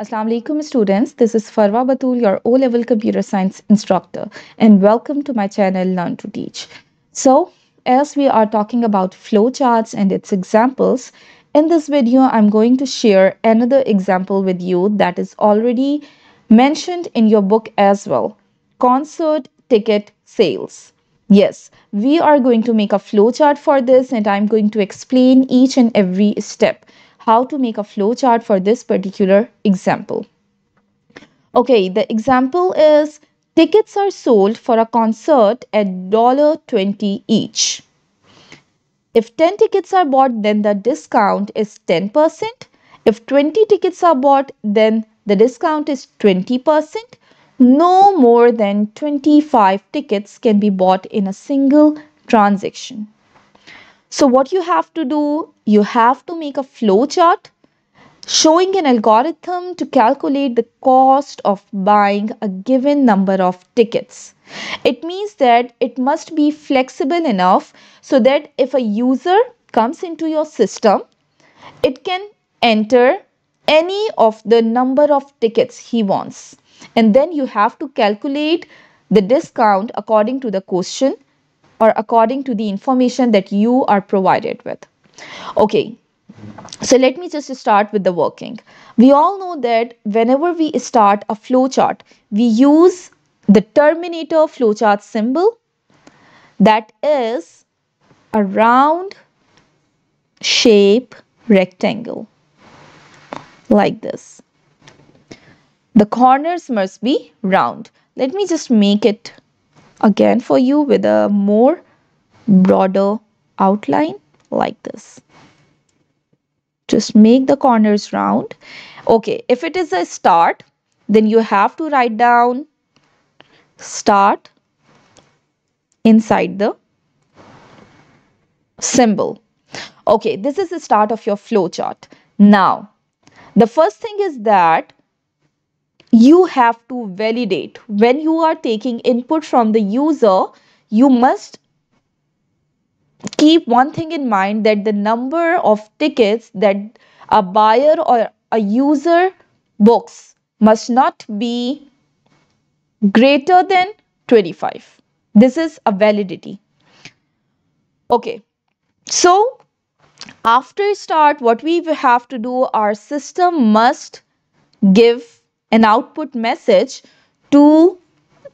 Assalamu alaikum students, this is Farwa Batool, your O-level computer science instructor and welcome to my channel Learn2Teach. So as we are talking about flowcharts and its examples, in this video I'm going to share another example with you that is already mentioned in your book as well. Concert ticket sales. Yes, we are going to make a flowchart for this and I'm going to explain each and every step how to make a flowchart for this particular example. Okay, the example is tickets are sold for a concert at $20 each. If 10 tickets are bought, then the discount is 10%. If 20 tickets are bought, then the discount is 20%. No more than 25 tickets can be bought in a single transaction. So what you have to do, you have to make a flow chart showing an algorithm to calculate the cost of buying a given number of tickets. It means that it must be flexible enough so that if a user comes into your system, it can enter any of the number of tickets he wants. And then you have to calculate the discount according to the question or according to the information that you are provided with. Okay, so let me just start with the working. We all know that whenever we start a flowchart, we use the terminator flowchart symbol that is a round shape rectangle like this. The corners must be round. Let me just make it again for you with a more broader outline like this. Just make the corners round. Okay if it is a start then you have to write down start inside the symbol. Okay this is the start of your flowchart. Now the first thing is that you have to validate. When you are taking input from the user you must keep one thing in mind that the number of tickets that a buyer or a user books must not be greater than 25 this is a validity. Okay. So after start what we have to do our system must give an output message to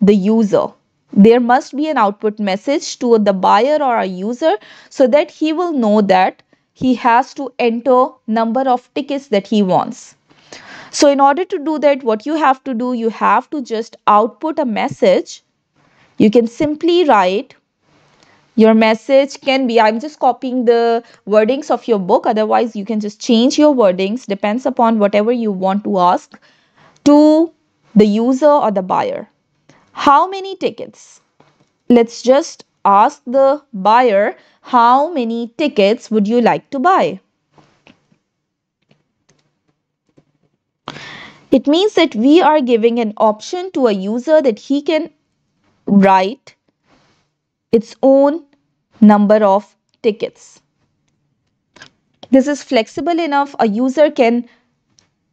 the user. There must be an output message to the buyer or a user so that he will know that he has to enter number of tickets that he wants. So in order to do that, what you have to do, you have to just output a message. You can simply write your message can be, I'm just copying the wordings of your book. Otherwise, you can just change your wordings. Depends upon whatever you want to ask to the user or the buyer. How many tickets? Let's just ask the buyer how many tickets would you like to buy? It means that we are giving an option to a user that he can write its own number of tickets. This is flexible enough. A user can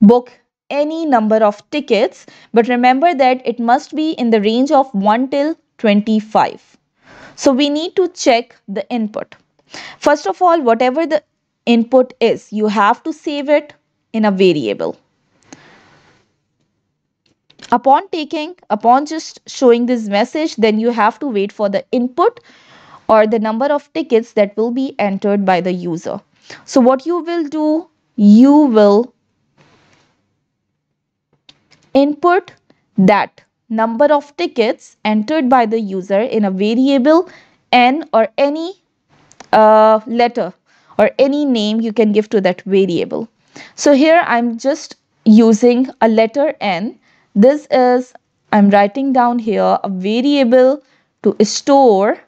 book any number of tickets but remember that it must be in the range of 1 till 25. So we need to check the input. First of all whatever the input is you have to save it in a variable. Upon taking, upon just showing this message then you have to wait for the input or the number of tickets that will be entered by the user. So what you will do, you will input that number of tickets entered by the user in a variable n or any uh, letter or any name you can give to that variable. So here I'm just using a letter n. This is, I'm writing down here a variable to store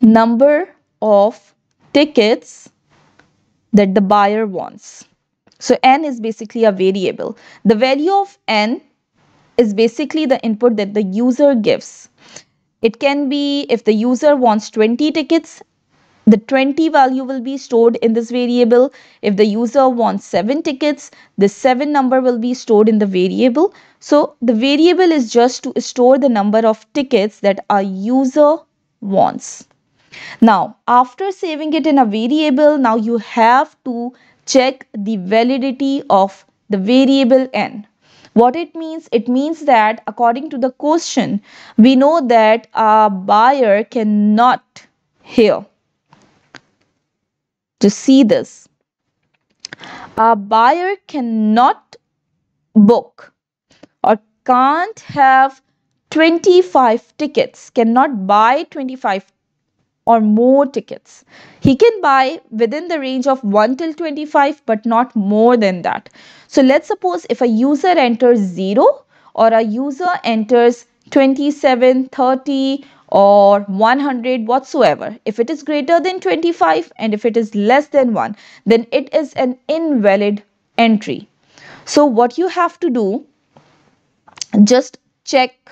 number of tickets that the buyer wants. So n is basically a variable. The value of n is basically the input that the user gives. It can be if the user wants 20 tickets, the 20 value will be stored in this variable. If the user wants 7 tickets, the 7 number will be stored in the variable. So the variable is just to store the number of tickets that a user wants. Now, after saving it in a variable, now you have to check the validity of the variable n. What it means? It means that according to the question, we know that a buyer cannot here to see this. A buyer cannot book or can't have 25 tickets, cannot buy 25 or more tickets. He can buy within the range of 1 till 25 but not more than that. So let's suppose if a user enters 0 or a user enters 27, 30 or 100 whatsoever. If it is greater than 25 and if it is less than 1 then it is an invalid entry. So what you have to do just check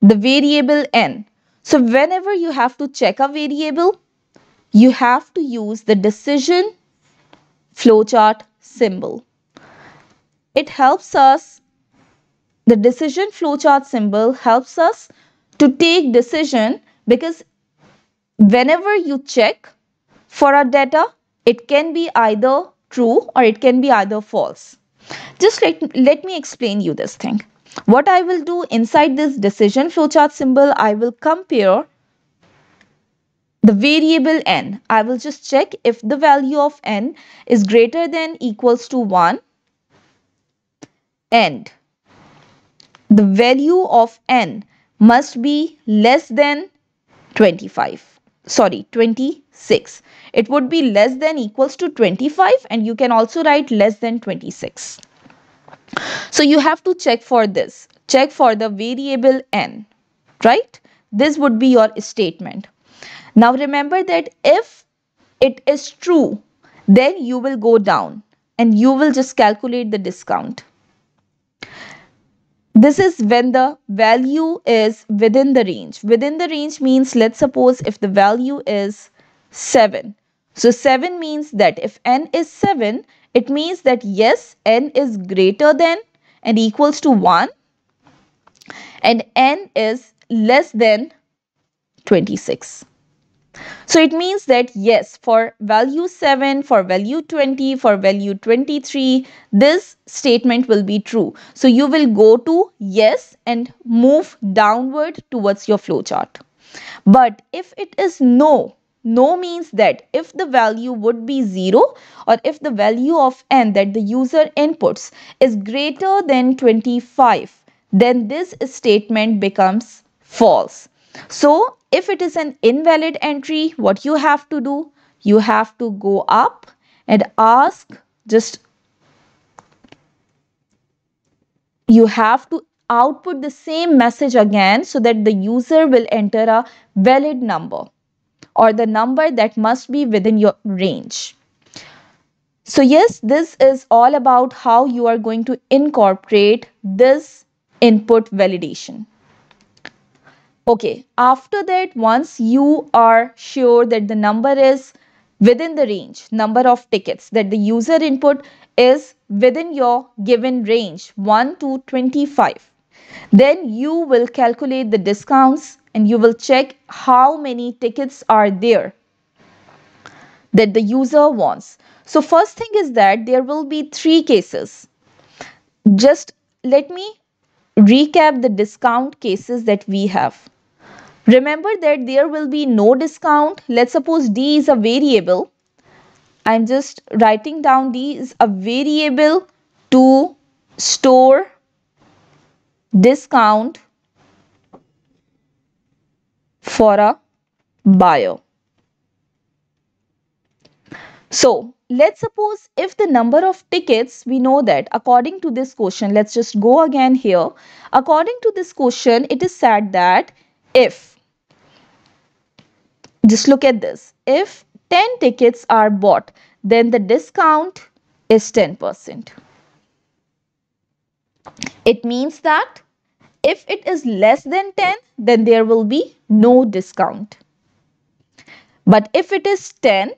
the variable n. So whenever you have to check a variable you have to use the decision flowchart symbol. It helps us the decision flowchart symbol helps us to take decision because whenever you check for a data, it can be either true or it can be either false. Just let, let me explain you this thing. What I will do inside this decision flowchart symbol, I will compare the variable n. I will just check if the value of n is greater than equals to 1 and the value of n must be less than 25 sorry 26 it would be less than equals to 25 and you can also write less than 26 so you have to check for this check for the variable n right this would be your statement now remember that if it is true then you will go down and you will just calculate the discount this is when the value is within the range. Within the range means let's suppose if the value is 7. So 7 means that if n is 7, it means that yes, n is greater than and equals to 1 and n is less than 26. So it means that yes, for value 7, for value 20, for value 23, this statement will be true. So you will go to yes and move downward towards your flowchart. But if it is no, no means that if the value would be 0 or if the value of n that the user inputs is greater than 25, then this statement becomes false. So if it is an invalid entry, what you have to do? You have to go up and ask just you have to output the same message again so that the user will enter a valid number or the number that must be within your range. So yes, this is all about how you are going to incorporate this input validation. Okay, after that, once you are sure that the number is within the range, number of tickets that the user input is within your given range 1 to 25, then you will calculate the discounts and you will check how many tickets are there that the user wants. So first thing is that there will be three cases. Just let me recap the discount cases that we have. Remember that there will be no discount. Let's suppose D is a variable. I'm just writing down D is a variable to store discount for a buyer. So let's suppose if the number of tickets we know that according to this question let's just go again here according to this question it is said that if just look at this. If 10 tickets are bought, then the discount is 10%. It means that if it is less than 10, then there will be no discount. But if it is 10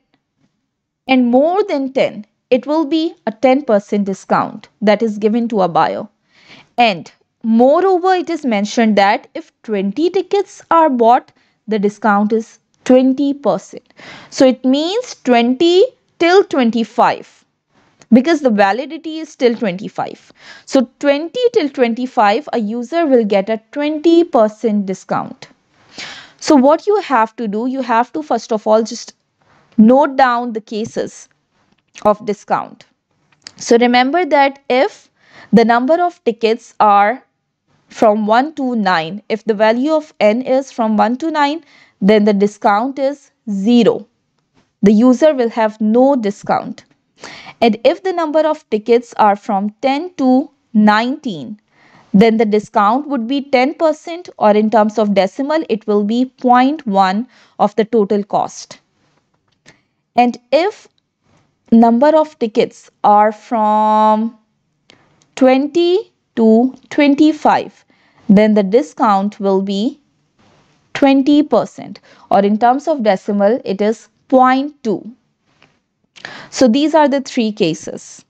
and more than 10, it will be a 10% discount that is given to a buyer. And moreover, it is mentioned that if 20 tickets are bought, the discount is 20%. So it means 20 till 25 because the validity is till 25. So 20 till 25, a user will get a 20% discount. So what you have to do, you have to first of all just note down the cases of discount. So remember that if the number of tickets are from 1 to 9, if the value of n is from 1 to 9, then the discount is 0. The user will have no discount. And if the number of tickets are from 10 to 19, then the discount would be 10% or in terms of decimal, it will be 0.1 of the total cost. And if number of tickets are from 20 to 25, then the discount will be 20% or in terms of decimal, it is 0.2. So these are the three cases.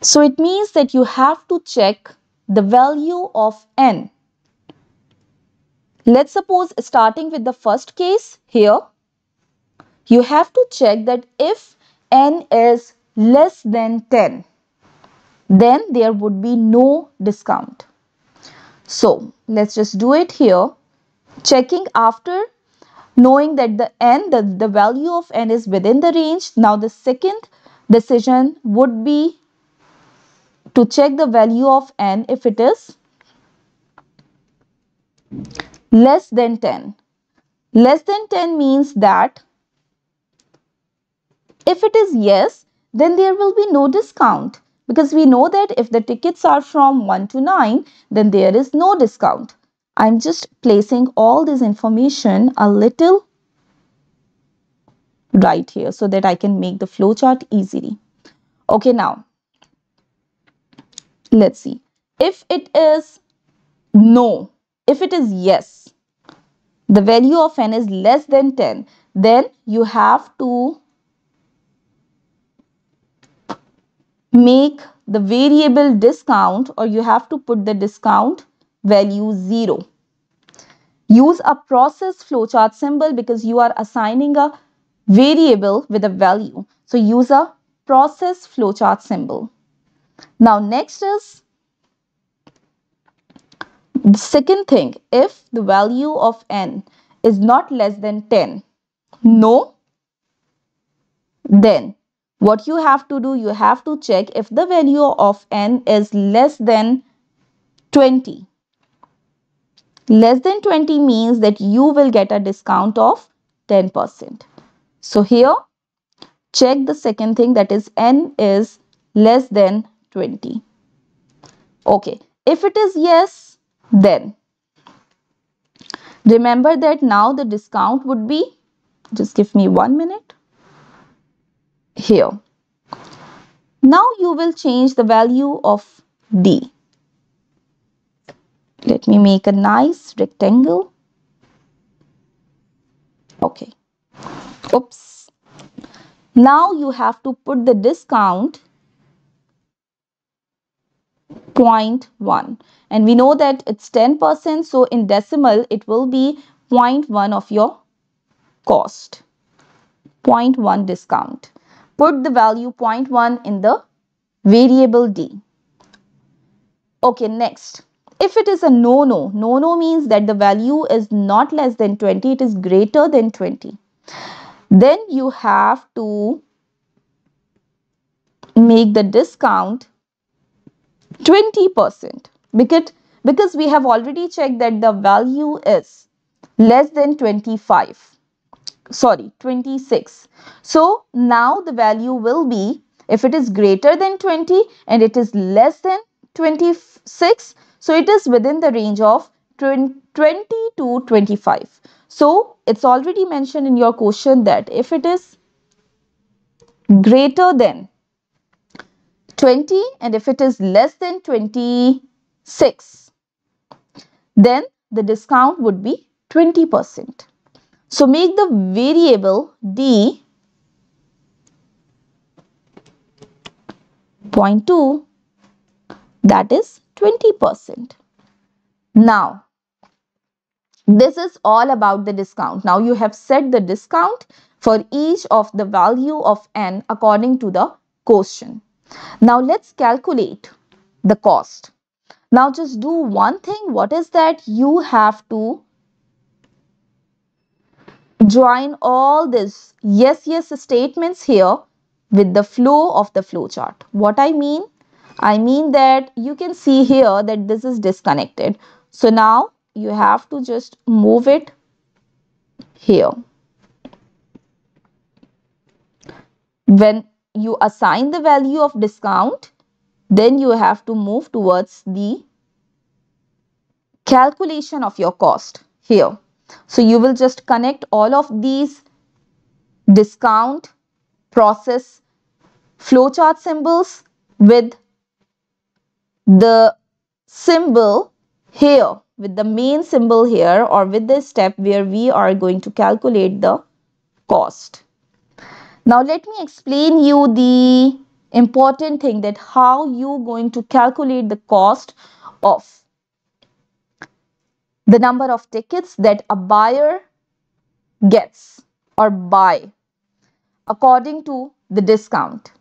So it means that you have to check the value of n. Let's suppose starting with the first case here, you have to check that if n is less than 10, then there would be no discount. So let's just do it here. Checking after knowing that the n, the, the value of n is within the range. Now the second decision would be to check the value of n if it is less than 10. Less than 10 means that if it is yes, then there will be no discount because we know that if the tickets are from 1 to 9, then there is no discount. I'm just placing all this information a little right here so that I can make the flowchart easily. Okay, now let's see. If it is no, if it is yes, the value of n is less than 10, then you have to make the variable discount or you have to put the discount value 0. Use a process flowchart symbol because you are assigning a variable with a value. So use a process flowchart symbol. Now next is the second thing. If the value of n is not less than 10, no, then what you have to do, you have to check if the value of n is less than 20. Less than 20 means that you will get a discount of 10%. So here, check the second thing that is n is less than 20. Okay, if it is yes, then remember that now the discount would be, just give me one minute here. Now you will change the value of D. Let me make a nice rectangle. Okay. Oops. Now you have to put the discount 0.1 and we know that it's 10% so in decimal it will be 0.1 of your cost 0.1 discount put the value 0.1 in the variable d. Okay, next. If it is a no-no, no-no means that the value is not less than 20, it is greater than 20. Then you have to make the discount 20% because, because we have already checked that the value is less than 25 sorry 26 so now the value will be if it is greater than 20 and it is less than 26 so it is within the range of 20 to 25 so it's already mentioned in your question that if it is greater than 20 and if it is less than 26 then the discount would be 20 percent. So make the variable D 0.2 that is 20%. Now, this is all about the discount. Now you have set the discount for each of the value of n according to the question. Now let's calculate the cost. Now just do one thing. What is that? You have to join all this yes yes statements here with the flow of the flowchart. What I mean? I mean that you can see here that this is disconnected. So now you have to just move it here. When you assign the value of discount, then you have to move towards the calculation of your cost here. So you will just connect all of these discount process flowchart symbols with the symbol here with the main symbol here or with the step where we are going to calculate the cost. Now let me explain you the important thing that how you going to calculate the cost of the number of tickets that a buyer gets or buy according to the discount.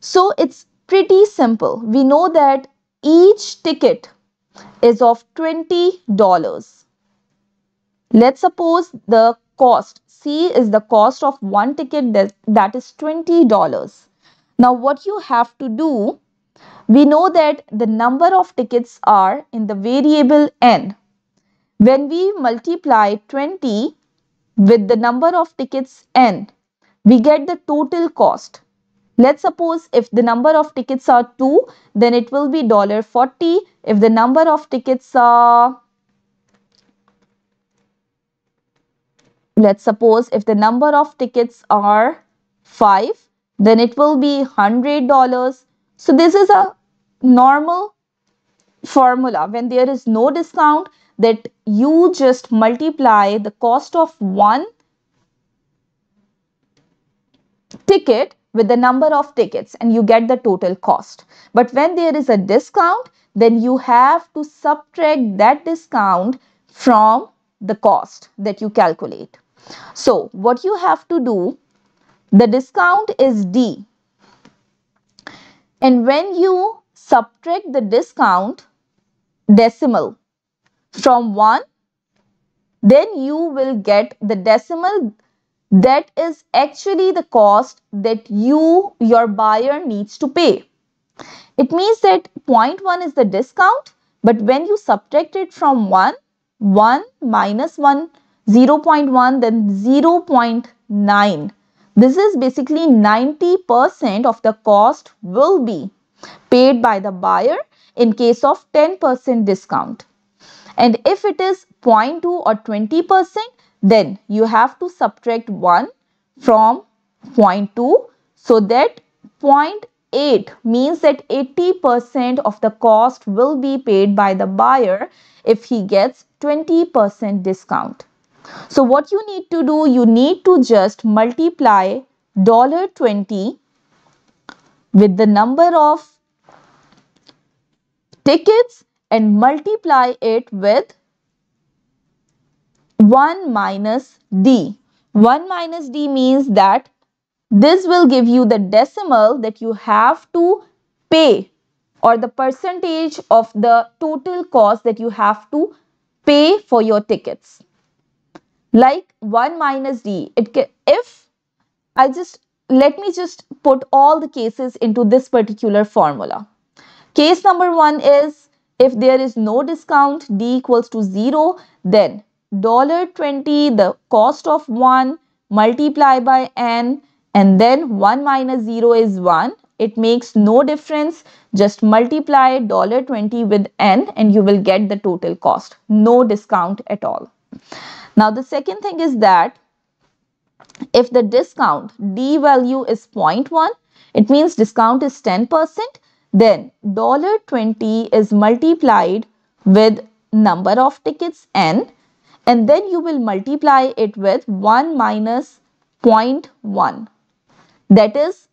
So it's pretty simple. We know that each ticket is of $20. Let's suppose the cost C is the cost of one ticket that, that is $20. Now what you have to do, we know that the number of tickets are in the variable n. When we multiply 20 with the number of tickets n, we get the total cost. Let's suppose if the number of tickets are 2, then it will be $40. If the number of tickets are, let's suppose if the number of tickets are 5, then it will be $100. So this is a normal formula when there is no discount that you just multiply the cost of one ticket with the number of tickets and you get the total cost. But when there is a discount, then you have to subtract that discount from the cost that you calculate. So what you have to do, the discount is D. And when you subtract the discount decimal from 1, then you will get the decimal that is actually the cost that you, your buyer needs to pay. It means that 0.1 is the discount, but when you subtract it from 1, 1 minus 1, 0 0.1, then 0 0.9. This is basically 90% of the cost will be paid by the buyer in case of 10% discount. And if it is 0.2 or 20%, then you have to subtract 1 from 0.2 so that 0.8 means that 80% of the cost will be paid by the buyer if he gets 20% discount. So what you need to do, you need to just multiply $20 with the number of tickets and multiply it with 1 minus d. 1 minus d means that this will give you the decimal that you have to pay or the percentage of the total cost that you have to pay for your tickets. Like 1 minus d, it can, if I just, let me just put all the cases into this particular formula. Case number 1 is if there is no discount, d equals to 0, then $20 the cost of 1 multiply by n and then 1 minus 0 is 1 it makes no difference. Just multiply dollar $20 with n and you will get the total cost. No discount at all. Now the second thing is that if the discount d value is 0.1 it means discount is 10% then dollar $20 is multiplied with number of tickets n and then you will multiply it with 1 minus 0.1 that is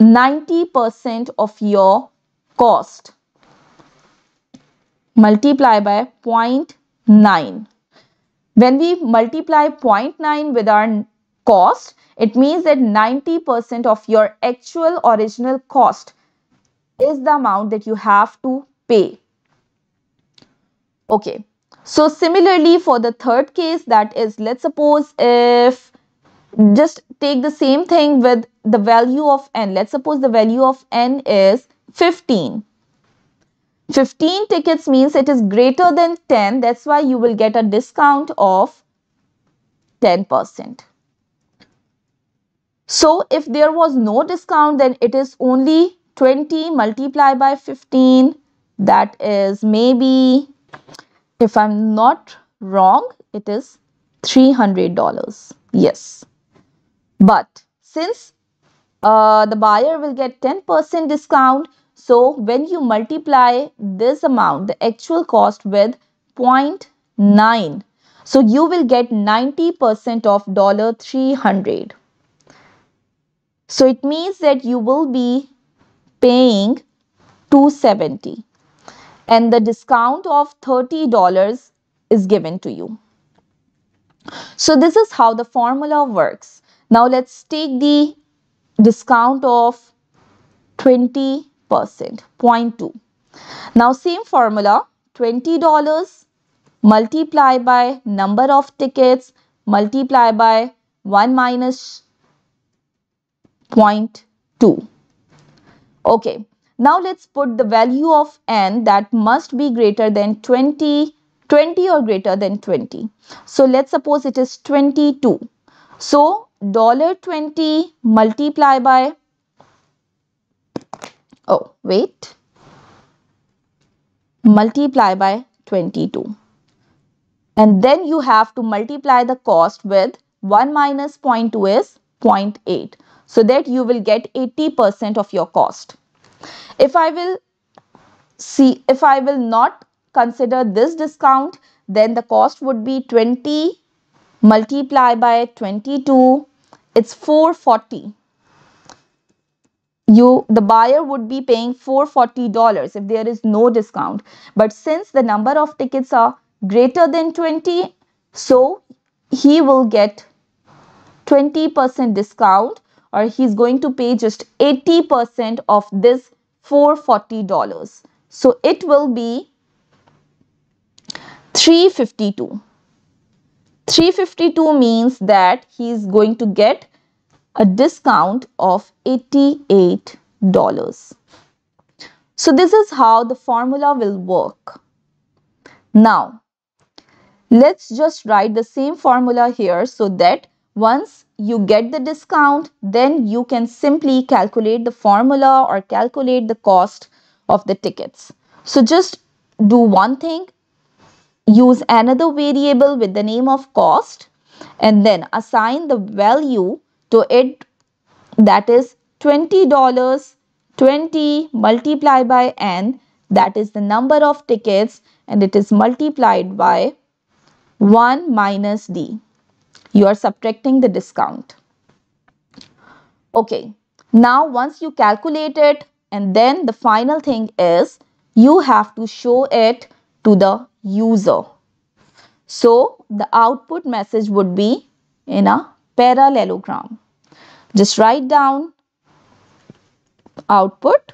90% of your cost. Multiply by 0.9 when we multiply 0.9 with our cost it means that 90% of your actual original cost is the amount that you have to pay. Okay so similarly for the third case that is let's suppose if just take the same thing with the value of n. Let's suppose the value of n is 15 15 tickets means it is greater than 10 that's why you will get a discount of 10% so if there was no discount then it is only 20 multiplied by 15 that is maybe if I'm not wrong it is $300 yes. But since uh, the buyer will get 10% discount, so when you multiply this amount, the actual cost with 0.9, so you will get 90% of dollar 300. So it means that you will be paying 270 and the discount of $30 is given to you. So this is how the formula works. Now let's take the discount of 20%, 0.2. Now same formula, $20 multiply by number of tickets multiply by 1 minus 0.2. Okay, now let's put the value of n that must be greater than 20, 20 or greater than 20. So let's suppose it is 22. So dollar 20 multiply by oh wait multiply by 22 and then you have to multiply the cost with 1 minus 0.2 is 0.8 so that you will get 80% of your cost if I will see if I will not consider this discount then the cost would be 20 multiply by 22 it's 440 you the buyer would be paying 440 dollars if there is no discount. But since the number of tickets are greater than 20 so he will get 20% discount or he's going to pay just 80% of this 440 dollars so it will be 352 352 means that he is going to get a discount of $88. So this is how the formula will work. Now, let's just write the same formula here so that once you get the discount, then you can simply calculate the formula or calculate the cost of the tickets. So just do one thing, use another variable with the name of cost and then assign the value to it that is $20 20 multiplied by n that is the number of tickets and it is multiplied by 1 minus d you are subtracting the discount okay now once you calculate it and then the final thing is you have to show it to the user. So the output message would be in a parallelogram. Just write down output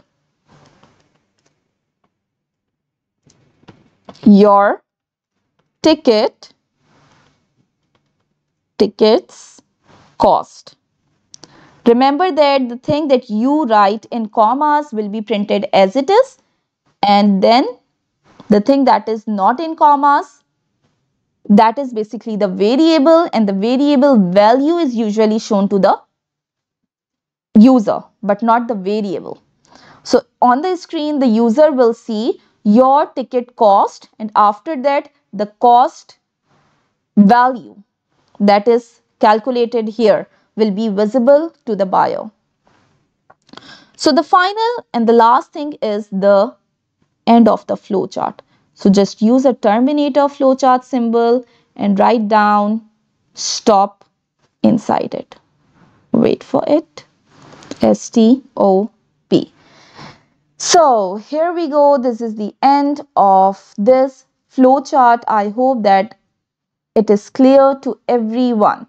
your ticket tickets cost remember that the thing that you write in commas will be printed as it is and then the thing that is not in commas, that is basically the variable and the variable value is usually shown to the user but not the variable. So on the screen the user will see your ticket cost and after that the cost value that is calculated here will be visible to the buyer. So the final and the last thing is the end of the flowchart. So just use a terminator flowchart symbol and write down stop inside it. Wait for it. S-T-O-P. So here we go. This is the end of this flowchart. I hope that it is clear to everyone.